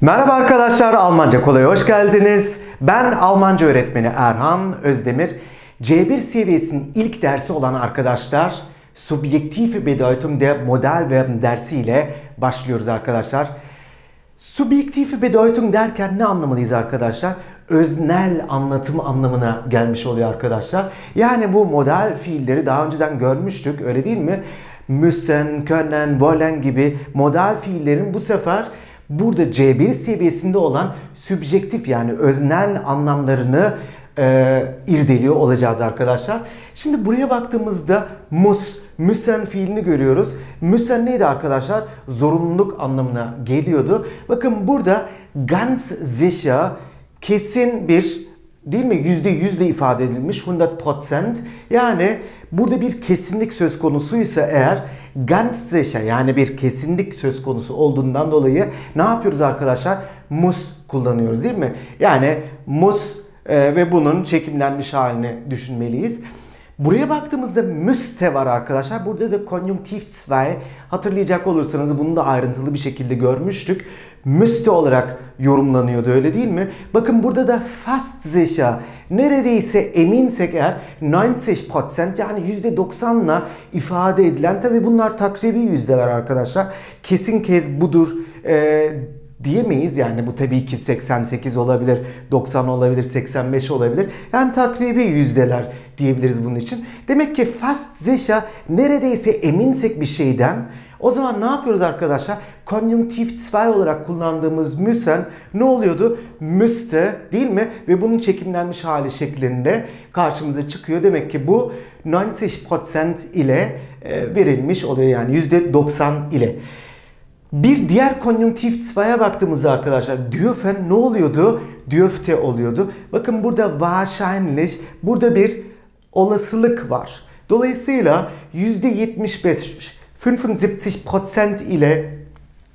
Merhaba arkadaşlar, Almanca Kolay'a hoş geldiniz. Ben Almanca öğretmeni Erhan Özdemir. C1 seviyesinin ilk dersi olan arkadaşlar Subjektive Bedeutung der Modalverben dersiyle başlıyoruz arkadaşlar. Subjektive Bedeutung derken ne anlamalıyız arkadaşlar? Öznel anlatım anlamına gelmiş oluyor arkadaşlar. Yani bu model fiilleri daha önceden görmüştük öyle değil mi? Müssen, können, wollen gibi model fiillerin bu sefer burada C1 seviyesinde olan sübjektif yani öznel anlamlarını e, irdeliyor olacağız arkadaşlar. Şimdi buraya baktığımızda mus, müssen fiilini görüyoruz. Müssen neydi arkadaşlar? Zorunluluk anlamına geliyordu. Bakın burada ganz sicher kesin bir değil mi? Yüzde yüzle ifade edilmiş 100%. Yani burada bir kesinlik söz konusuysa eğer ganz sicher yani bir kesinlik söz konusu olduğundan dolayı ne yapıyoruz arkadaşlar? Mus kullanıyoruz değil mi? Yani mus e, ve bunun çekimlenmiş halini düşünmeliyiz. Buraya baktığımızda müste var arkadaşlar. Burada da konjunktif 2 hatırlayacak olursanız bunu da ayrıntılı bir şekilde görmüştük. Müste olarak yorumlanıyordu öyle değil mi? Bakın burada da fast sicher neredeyse eminsek eğer 90% yani %90'la ifade edilen tabi bunlar takribi yüzdeler arkadaşlar. Kesin kez budur e, diyemeyiz yani bu tabii ki 88 olabilir, 90 olabilir, 85 olabilir. Yani takribi yüzdeler diyebiliriz bunun için. Demek ki fast sicher neredeyse eminsek bir şeyden o zaman ne yapıyoruz arkadaşlar? Konjunktif 2 olarak kullandığımız müssen ne oluyordu? Müste değil mi? Ve bunun çekimlenmiş hali şeklinde karşımıza çıkıyor. Demek ki bu 90% ile verilmiş oluyor yani %90 ile. Bir diğer konjunktif 2'ye baktığımızda arkadaşlar dürfen ne oluyordu? Dürfte oluyordu. Bakın burada wahrscheinlich burada bir olasılık var. Dolayısıyla %75 75% ile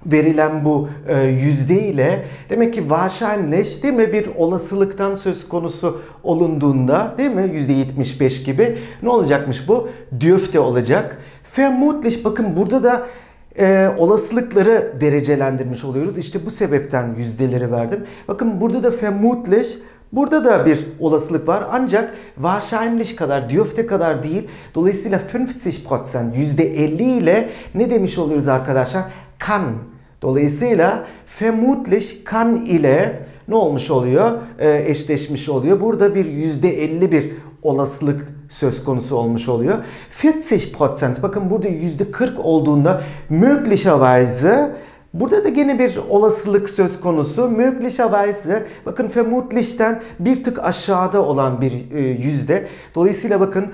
verilen bu e, yüzde ile demek ki wahrscheinlich değil mi bir olasılıktan söz konusu olunduğunda değil mi yüzde 75 gibi ne olacakmış bu? Dürfte olacak. Vermutlich bakın burada da e, olasılıkları derecelendirmiş oluyoruz. İşte bu sebepten yüzdeleri verdim. Bakın burada da vermutlich Burada da bir olasılık var ancak wahrscheinlich kadar, dürfte kadar değil. Dolayısıyla 50% %50 ile ne demiş oluyoruz arkadaşlar? Kan. Dolayısıyla vermutlich kan ile ne olmuş oluyor? Ee, eşleşmiş oluyor. Burada bir %50 bir olasılık söz konusu olmuş oluyor. 40% bakın burada %40 olduğunda möglicherweise Burada da gene bir olasılık söz konusu. Möglicherweise bakın vermutlich'ten bir tık aşağıda olan bir e, yüzde. Dolayısıyla bakın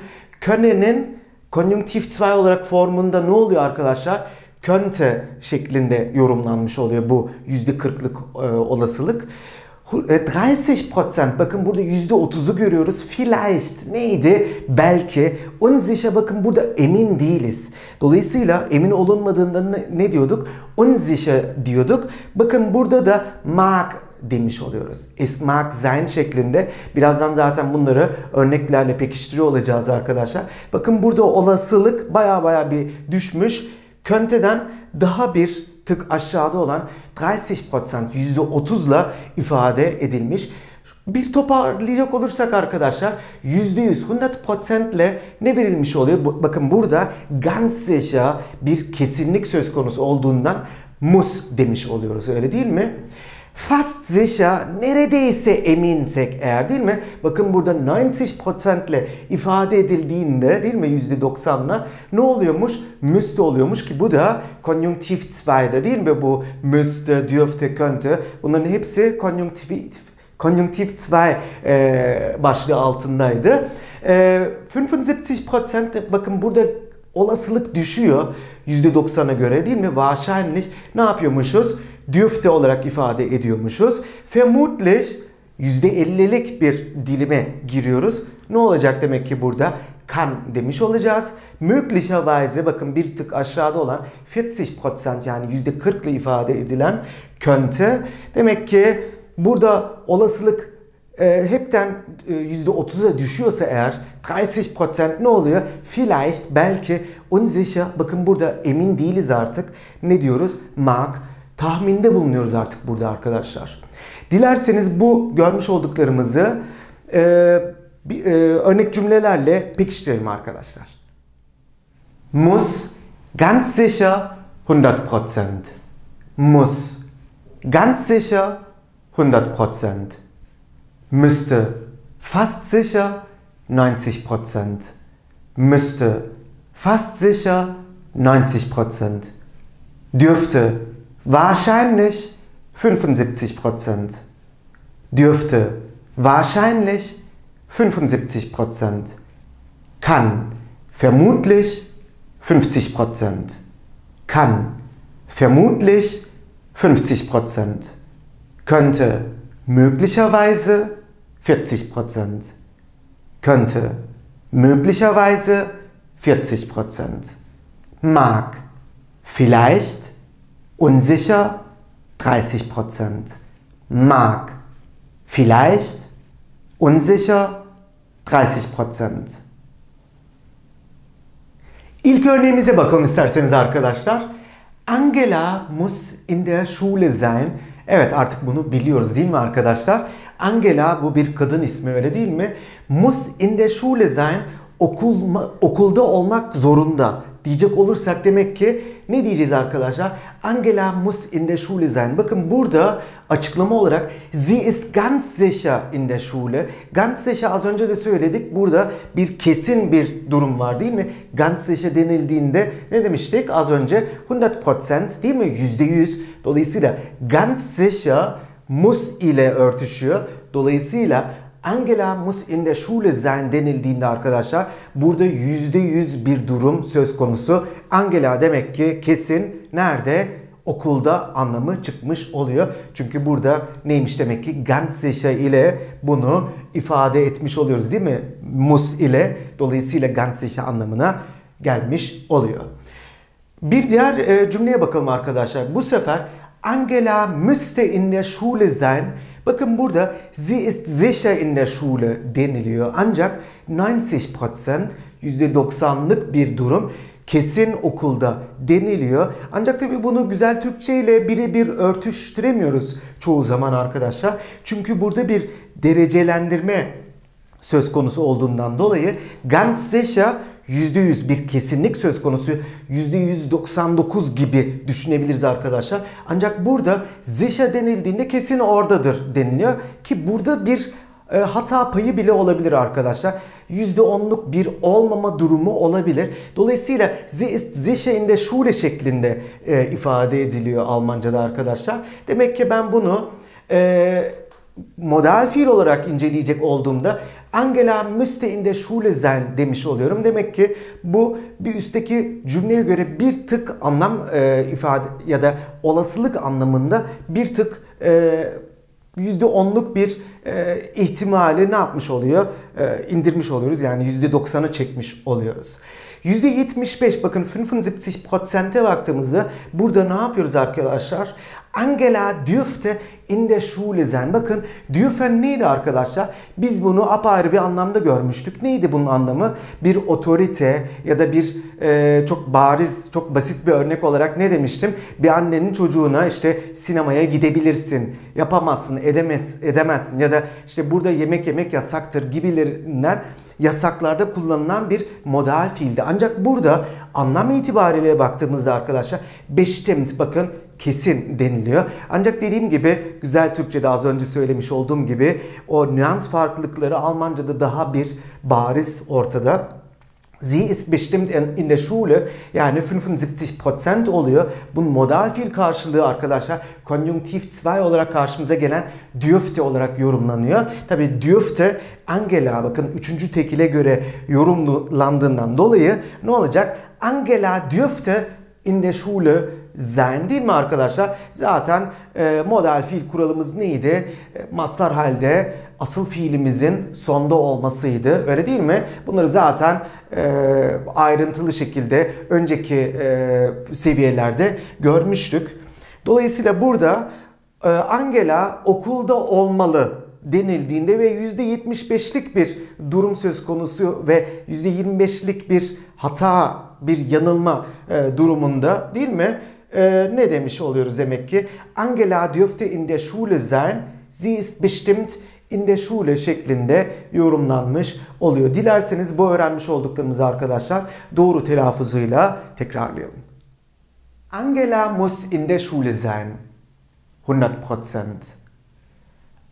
könne'nin konjunktif 2 olarak formunda ne oluyor arkadaşlar? Könnte şeklinde yorumlanmış oluyor bu %40'lık e, olasılık. 30% e, bakın burada %30'u görüyoruz. Vielleicht neydi? Belki. Unsicher bakın burada emin değiliz. Dolayısıyla emin olunmadığında ne, ne diyorduk? Unsicher diyorduk. Bakın burada da mag demiş oluyoruz. Es mag sein şeklinde. Birazdan zaten bunları örneklerle pekiştiriyor olacağız arkadaşlar. Bakın burada olasılık baya baya bir düşmüş. Könte'den daha bir tık aşağıda olan 30% %30'la ifade edilmiş. Bir toparlayacak olursak arkadaşlar %100 100% ile ne verilmiş oluyor? Bakın burada ganz sicher bir kesinlik söz konusu olduğundan mus demiş oluyoruz öyle değil mi? Fast sicher neredeyse eminsek eğer değil mi? Bakın burada 90% ile ifade edildiğinde değil mi %90'la ne oluyormuş? Müsste oluyormuş ki bu da konjunktif 2'da değil mi? Bu müsste, dürfte, könnte bunların hepsi konjunktif Konjunktiv 2 e, başlığı altındaydı. E, 75% bakın burada olasılık düşüyor %90'a göre değil mi? Wahrscheinlich ne yapıyormuşuz? Dürfte olarak ifade ediyormuşuz. Vermutlich %50'lik bir dilime giriyoruz. Ne olacak demek ki burada? Kan demiş olacağız. Möglicherweise bakın bir tık aşağıda olan 40% yani %40 ile ifade edilen könnte. Demek ki burada olasılık e, hepten e, %30'a düşüyorsa eğer 30% ne oluyor? Vielleicht belki unsicher bakın burada emin değiliz artık. Ne diyoruz? Mag tahminde bulunuyoruz artık burada arkadaşlar. Dilerseniz bu görmüş olduklarımızı e, bir, e, örnek cümlelerle pekiştirelim arkadaşlar. Muss ganz sicher 100%. Muss ganz sicher 100%. Müsste fast sicher 90%. Müsste fast sicher 90%. Dürfte wahrscheinlich 75%. Dürfte wahrscheinlich 75%. Kann vermutlich 50%. Kann vermutlich 50%. Könnte möglicherweise 40%. Könnte möglicherweise 40%. Mag vielleicht unsicher 30%. Mag vielleicht unsicher 30%. İlk örneğimize bakalım isterseniz arkadaşlar. Angela muss in der Schule sein. Evet artık bunu biliyoruz değil mi arkadaşlar? Angela bu bir kadın ismi öyle değil mi? Muss in der Schule sein. Okul, okulda olmak zorunda diyecek olursak demek ki ne diyeceğiz arkadaşlar? Angela muss in der Schule sein. Bakın burada açıklama olarak sie ist ganz sicher in der Schule. Ganz sicher az önce de söyledik. Burada bir kesin bir durum var değil mi? Ganz sicher denildiğinde ne demiştik az önce? 100% değil mi? %100. Dolayısıyla ganz sicher muss ile örtüşüyor. Dolayısıyla Angela muss in der Schule sein denildiğinde arkadaşlar burada %100 bir durum söz konusu. Angela demek ki kesin nerede? Okulda anlamı çıkmış oluyor. Çünkü burada neymiş demek ki ganz ile bunu ifade etmiş oluyoruz değil mi? Muss ile dolayısıyla ganz anlamına gelmiş oluyor. Bir diğer e, cümleye bakalım arkadaşlar. Bu sefer Angela müsste in der Schule sein Bakın burada sie ist sicher in der Schule deniliyor. Ancak 90% %90'lık bir durum kesin okulda deniliyor. Ancak tabii bunu güzel Türkçe ile birebir örtüştüremiyoruz çoğu zaman arkadaşlar. Çünkü burada bir derecelendirme söz konusu olduğundan dolayı ganz sicher %100 bir kesinlik söz konusu %199 gibi düşünebiliriz arkadaşlar. Ancak burada zişa denildiğinde kesin oradadır deniliyor ki burada bir e, hata payı bile olabilir arkadaşlar. %10'luk bir olmama durumu olabilir. Dolayısıyla sie ist sicher in der Schule şeklinde e, ifade ediliyor Almanca'da arkadaşlar. Demek ki ben bunu e, model fiil olarak inceleyecek olduğumda Angela müsste in der Schule sein demiş oluyorum. Demek ki bu bir üstteki cümleye göre bir tık anlam e, ifade ya da olasılık anlamında bir tık e, %10'luk bir e, ihtimali ne yapmış oluyor? E, indirmiş oluyoruz. Yani %90'ı çekmiş oluyoruz. %75 bakın 75%'e baktığımızda burada ne yapıyoruz arkadaşlar? Angela dürfte in der Schule sein. Bakın dürfen neydi arkadaşlar? Biz bunu apayrı bir anlamda görmüştük. Neydi bunun anlamı? Bir otorite ya da bir e, çok bariz, çok basit bir örnek olarak ne demiştim? Bir annenin çocuğuna işte sinemaya gidebilirsin, yapamazsın, edemez, edemezsin ya da işte burada yemek yemek yasaktır gibilerinden yasaklarda kullanılan bir modal fiildi. Ancak burada anlam itibariyle baktığımızda arkadaşlar bestimmt bakın kesin deniliyor. Ancak dediğim gibi güzel Türkçe'de az önce söylemiş olduğum gibi o nüans farklılıkları Almanca'da daha bir bariz ortada. Sie ist bestimmt in der Schule yani 75% oluyor. Bunun modal fiil karşılığı arkadaşlar konjunktif 2 olarak karşımıza gelen dürfte olarak yorumlanıyor. Tabi dürfte Angela bakın 3. tekile göre yorumlandığından dolayı ne olacak? Angela dürfte in der Schule sein değil mi arkadaşlar? Zaten e, model fiil kuralımız neydi? E, mastar halde asıl fiilimizin sonda olmasıydı. Öyle değil mi? Bunları zaten e, ayrıntılı şekilde önceki e, seviyelerde görmüştük. Dolayısıyla burada e, Angela okulda olmalı denildiğinde ve %75'lik bir durum söz konusu ve %25'lik bir hata, bir yanılma e, durumunda değil mi? Ee, ne demiş oluyoruz demek ki? Angela dürfte in der Schule sein. Sie ist bestimmt in der Schule şeklinde yorumlanmış oluyor. Dilerseniz bu öğrenmiş olduklarımızı arkadaşlar doğru telaffuzuyla tekrarlayalım. Angela muss in der Schule sein. 100%.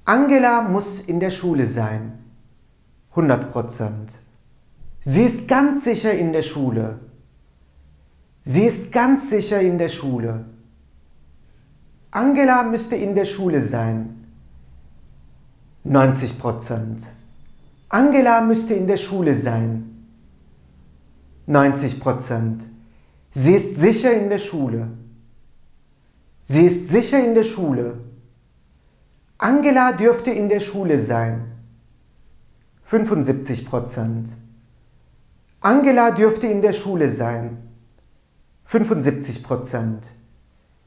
Angela muss in der Schule sein. 100%. Sie ist ganz sicher in der Schule. Sie ist ganz sicher in der Schule. Angela müsste in der Schule sein. 90 Prozent. Angela müsste in der Schule sein. 90 Prozent. Sie ist sicher in der Schule. Sie ist sicher in der Schule. Angela dürfte in der Schule sein. 75 Prozent. Angela dürfte in der Schule sein. 75 Prozent.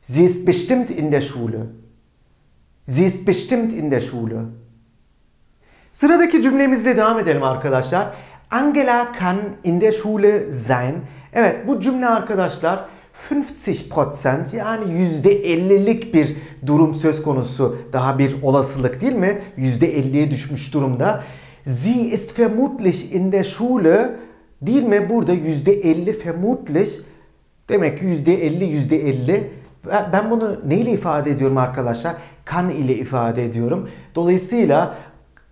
Sie ist bestimmt in der Schule. Sie ist bestimmt in der Schule. Sıradaki cümlemizle devam edelim arkadaşlar. Angela kann in der Schule sein. Evet bu cümle arkadaşlar 50% yani %50'lik bir durum söz konusu. Daha bir olasılık değil mi? %50'ye düşmüş durumda. Sie ist vermutlich in der Schule değil mi? Burada %50 vermutlich demek ki %50 %50 ben bunu neyle ifade ediyorum arkadaşlar? Kan ile ifade ediyorum. Dolayısıyla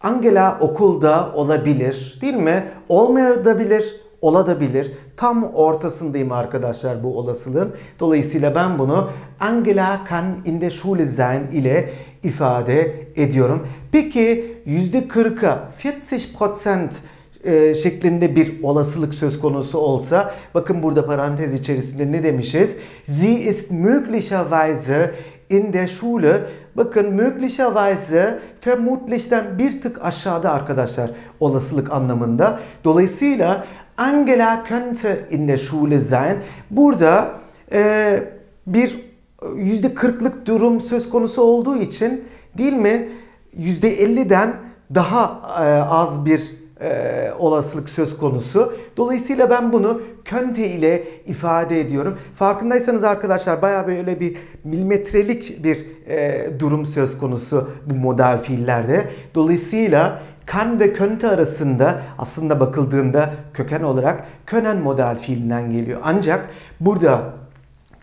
Angela okulda olabilir değil mi? Olmayabilir, olabilir. Tam ortasındayım arkadaşlar bu olasılığın. Dolayısıyla ben bunu Angela kann in der Schule sein ile ifade ediyorum. Peki %40'a 40% e, şeklinde bir olasılık söz konusu olsa bakın burada parantez içerisinde ne demişiz? Sie ist möglicherweise in der Schule bakın möglicherweise vermutlich'ten bir tık aşağıda arkadaşlar olasılık anlamında. Dolayısıyla Angela könnte in der Schule sein. Burada e, bir yüzde kırklık durum söz konusu olduğu için değil mi? Yüzde elliden daha e, az bir e, olasılık söz konusu. Dolayısıyla ben bunu könte ile ifade ediyorum. Farkındaysanız arkadaşlar baya böyle bir milimetrelik bir e, durum söz konusu bu model fiillerde. Dolayısıyla kan ve könte arasında aslında bakıldığında köken olarak könen model fiilinden geliyor. Ancak burada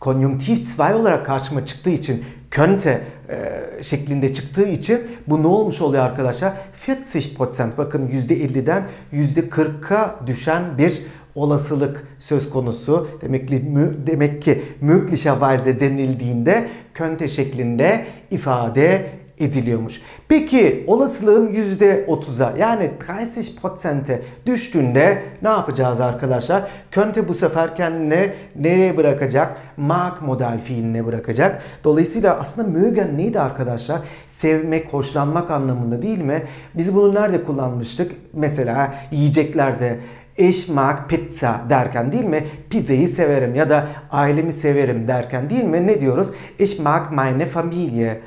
konjunktif 2 olarak karşıma çıktığı için könnte e, şeklinde çıktığı için bu ne olmuş oluyor arkadaşlar? 40% bakın %50'den %40'a düşen bir olasılık söz konusu. Demek ki, demek ki möglicherweise denildiğinde könnte şeklinde ifade ediliyormuş. Peki olasılığım %30'a yani 30%'e düştüğünde ne yapacağız arkadaşlar? Könte bu sefer kendini nereye bırakacak? Mark model fiiline bırakacak. Dolayısıyla aslında mögen neydi arkadaşlar? Sevmek, hoşlanmak anlamında değil mi? Biz bunu nerede kullanmıştık? Mesela yiyeceklerde Ich mag pizza derken değil mi? Pizzayı severim ya da ailemi severim derken değil mi? Ne diyoruz? Ich mag meine Familie.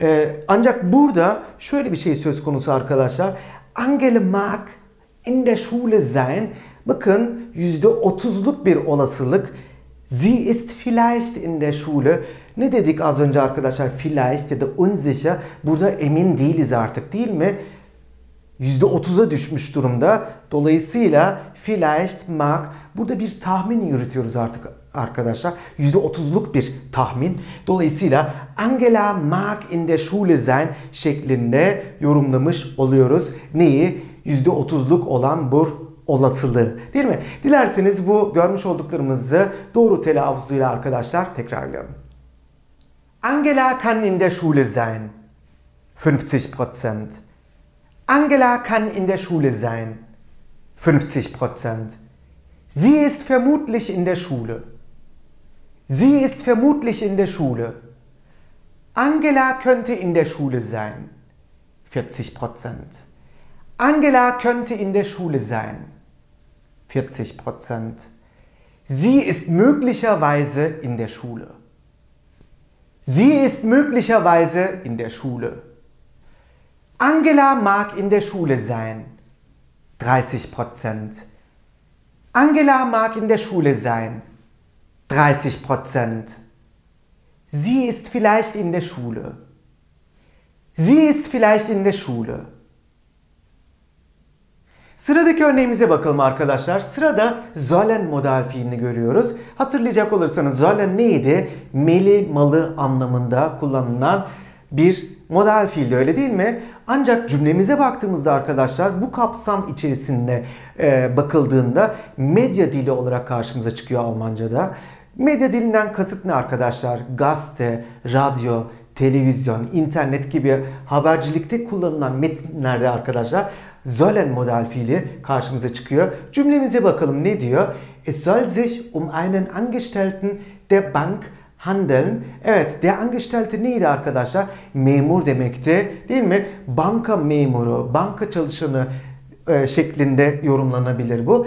Ee, ancak burada şöyle bir şey söz konusu arkadaşlar. Angela mag in der Schule sein. Bakın %30'luk bir olasılık. Sie ist vielleicht in der Schule. Ne dedik az önce arkadaşlar? Vielleicht ya da unsicher. Burada emin değiliz artık değil mi? %30'a düşmüş durumda. Dolayısıyla vielleicht mag burada bir tahmin yürütüyoruz artık arkadaşlar. %30'luk bir tahmin. Dolayısıyla Angela mag in der Schule sein şeklinde yorumlamış oluyoruz. Neyi? %30'luk olan bu olasılığı. Değil mi? Dilerseniz bu görmüş olduklarımızı doğru telaffuzuyla arkadaşlar tekrarlayalım. Angela kann in der Schule sein. 50%. Angela kann in der Schule sein. 50%. Sie ist vermutlich in der Schule. Sie ist vermutlich in der Schule. Angela könnte in der Schule sein. 40 Prozent. Angela könnte in der Schule sein. 40 Prozent. Sie ist möglicherweise in der Schule. Sie ist möglicherweise in der Schule. Angela mag in der Schule sein. 30 Prozent. Angela mag in der Schule sein. 30 Prozent. Sie ist vielleicht in der Schule. Sie ist vielleicht in der Schule. Sıradaki örneğimize bakalım arkadaşlar. Sırada sollen modal fiilini görüyoruz. Hatırlayacak olursanız sollen neydi? Meli malı anlamında kullanılan bir modal fiildi öyle değil mi? Ancak cümlemize baktığımızda arkadaşlar bu kapsam içerisinde e, bakıldığında medya dili olarak karşımıza çıkıyor Almanca'da. Medya dilinden kasıt ne arkadaşlar? Gazete, radyo, televizyon, internet gibi habercilikte kullanılan metinlerde arkadaşlar sollen modal fiili karşımıza çıkıyor. Cümlemize bakalım ne diyor? Es soll sich um einen Angestellten der Bank handeln. Evet, der Angestellte neydi arkadaşlar? Memur demekti değil mi? Banka memuru, banka çalışanı e, şeklinde yorumlanabilir bu.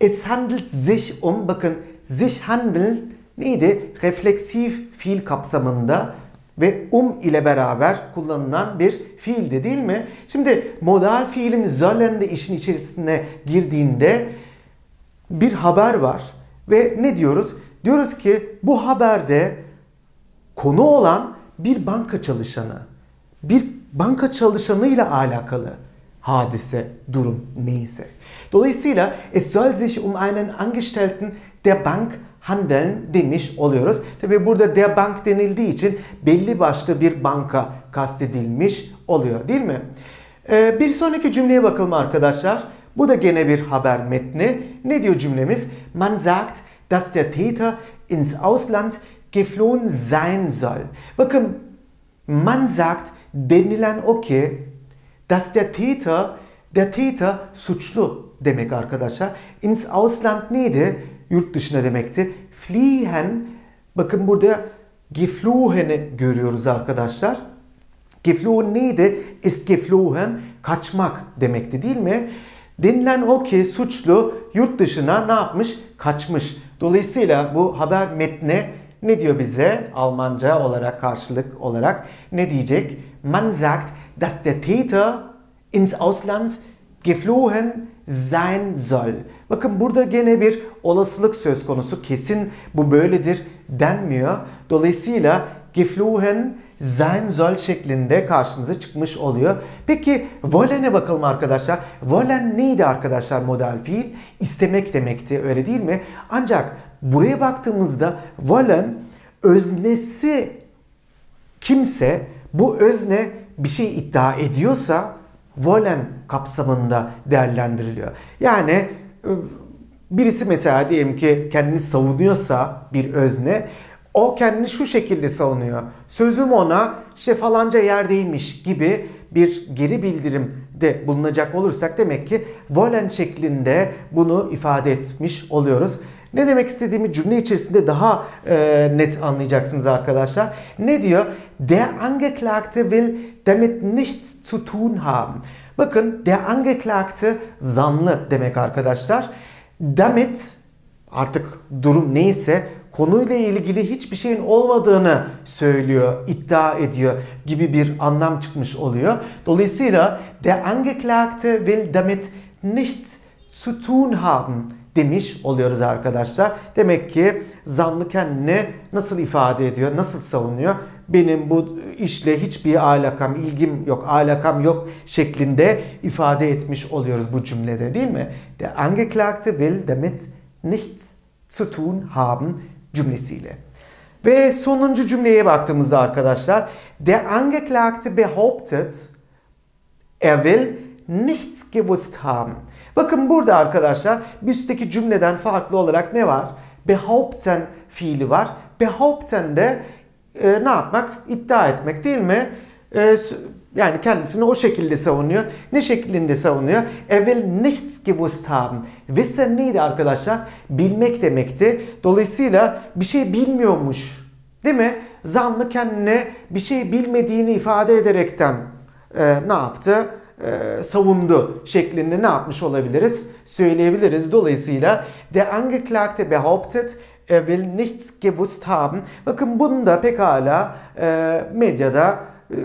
Es handelt sich um, bakın sich handeln neydi? Refleksif fiil kapsamında ve um ile beraber kullanılan bir fiildi değil mi? Şimdi modal fiilimiz sollen de işin içerisine girdiğinde bir haber var ve ne diyoruz? Diyoruz ki bu haberde konu olan bir banka çalışanı, bir banka çalışanıyla alakalı hadise, durum neyse. Dolayısıyla es soll sich um einen Angestellten der Bank handeln demiş oluyoruz. Tabi burada der Bank denildiği için belli başlı bir banka kastedilmiş oluyor değil mi? Ee, bir sonraki cümleye bakalım arkadaşlar. Bu da gene bir haber metni. Ne diyor cümlemiz? Man sagt, dass der Täter ins Ausland geflohen sein soll. Bakın man sagt denilen o ki dass der Täter der Täter suçlu demek arkadaşlar. Ins Ausland neydi? Yurt dışına demekti. Fliehen bakın burada geflohen'i görüyoruz arkadaşlar. Geflohen neydi? Ist geflohen kaçmak demekti değil mi? Denilen o ki suçlu yurt dışına ne yapmış? Kaçmış. Dolayısıyla bu haber metni ne diyor bize Almanca olarak karşılık olarak ne diyecek? Man sagt, dass der Täter ins Ausland geflohen sein soll. Bakın burada gene bir olasılık söz konusu. Kesin bu böyledir denmiyor. Dolayısıyla geflohen sein soll şeklinde karşımıza çıkmış oluyor. Peki wollen'e bakalım arkadaşlar. Wollen neydi arkadaşlar modal fiil? İstemek demekti öyle değil mi? Ancak buraya baktığımızda wollen öznesi kimse bu özne bir şey iddia ediyorsa wollen kapsamında değerlendiriliyor. Yani birisi mesela diyelim ki kendini savunuyorsa bir özne o kendini şu şekilde savunuyor. Sözüm ona işte falanca yerdeymiş gibi bir geri bildirimde bulunacak olursak demek ki wollen şeklinde bunu ifade etmiş oluyoruz. Ne demek istediğimi cümle içerisinde daha e, net anlayacaksınız arkadaşlar. Ne diyor? Der Angeklagte will damit nichts zu tun haben. Bakın der Angeklagte zanlı demek arkadaşlar. Damit artık durum neyse konuyla ilgili hiçbir şeyin olmadığını söylüyor, iddia ediyor gibi bir anlam çıkmış oluyor. Dolayısıyla der Angeklagte will damit nichts zu tun haben demiş oluyoruz arkadaşlar. Demek ki zanlı kendini nasıl ifade ediyor, nasıl savunuyor? Benim bu işle hiçbir alakam, ilgim yok, alakam yok şeklinde ifade etmiş oluyoruz bu cümlede değil mi? Der Angeklagte will damit nichts zu tun haben cümlesiyle. Ve sonuncu cümleye baktığımızda arkadaşlar der Angeklagte behauptet er will nichts gewusst haben. Bakın burada arkadaşlar bir üstteki cümleden farklı olarak ne var? Behaupten fiili var. Behaupten de e, ne yapmak? İddia etmek değil mi? E, yani kendisini o şekilde savunuyor. Ne şeklinde savunuyor? Er nichts gewusst haben. Wissen neydi arkadaşlar? Bilmek demekti. Dolayısıyla bir şey bilmiyormuş. Değil mi? Zanlı kendine bir şey bilmediğini ifade ederekten e, ne yaptı? E, savundu şeklinde ne yapmış olabiliriz? Söyleyebiliriz. Dolayısıyla der Angeklagte behauptet, will nichts gewusst haben. Bakın bunu da pekala e, medyada e,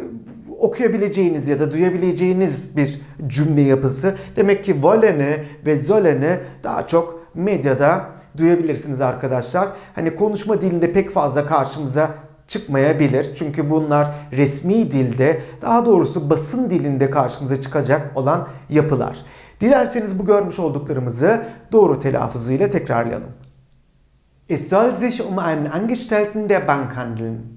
okuyabileceğiniz ya da duyabileceğiniz bir cümle yapısı. Demek ki Wollen'i ve Zollen'i daha çok medyada duyabilirsiniz arkadaşlar. Hani konuşma dilinde pek fazla karşımıza çıkmayabilir. Çünkü bunlar resmi dilde, daha doğrusu basın dilinde karşımıza çıkacak olan yapılar. Dilerseniz bu görmüş olduklarımızı doğru telaffuzuyla tekrarlayalım. Es soll sich um einen Angestellten der Bank handeln.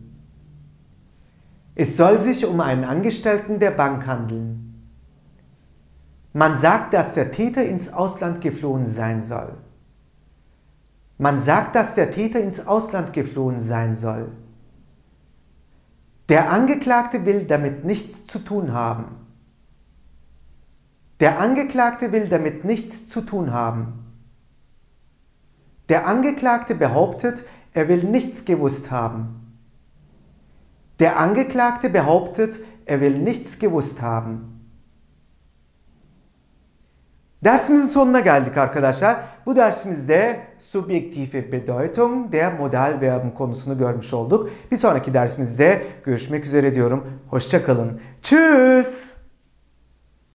Es soll sich um einen Angestellten der Bank handeln. Man sagt, dass der Täter ins Ausland geflohen sein soll. Man sagt, dass der Täter ins Ausland geflohen sein soll. Der Angeklagte will damit nichts zu tun haben. Der Angeklagte will damit nichts zu tun haben. Der Angeklagte behauptet, er will nichts gewusst haben. Der Angeklagte behauptet, er will nichts gewusst haben. Dersimizin sonuna geldik arkadaşlar. Bu dersimizde subjektive Bedeutung der Modalverben konusunu görmüş olduk. Bir sonraki dersimizde görüşmek üzere diyorum. Hoşçakalın. Tschüss.